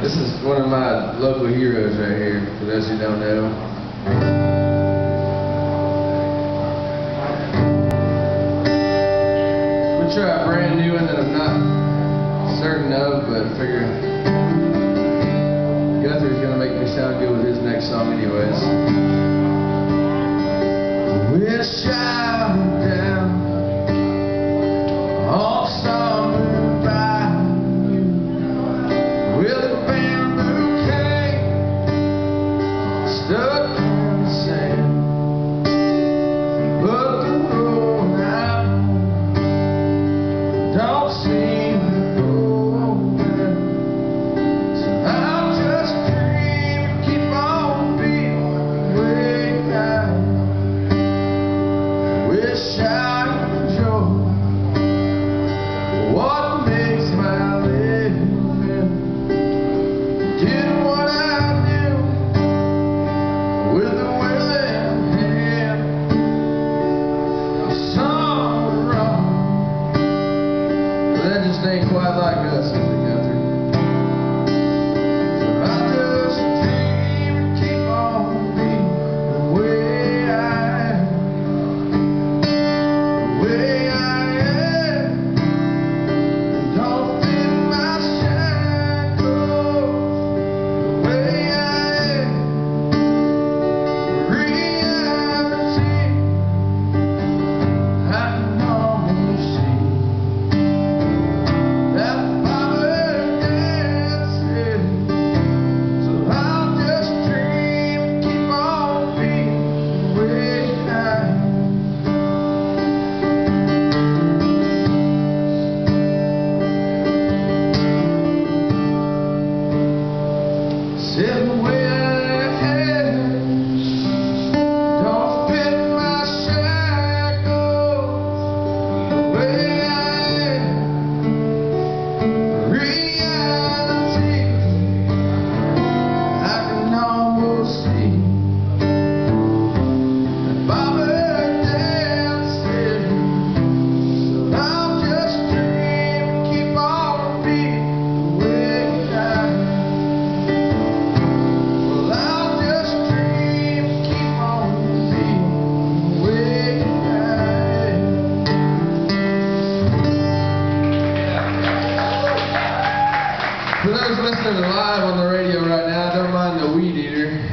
This is one of my local heroes right here, for those who don't know. We'll try a brand new one that I'm not certain of, but I figure Guthrie's gonna make me sound good with his next song anyways. Don't seem listening live on the radio right now. Don't mind the weed eater.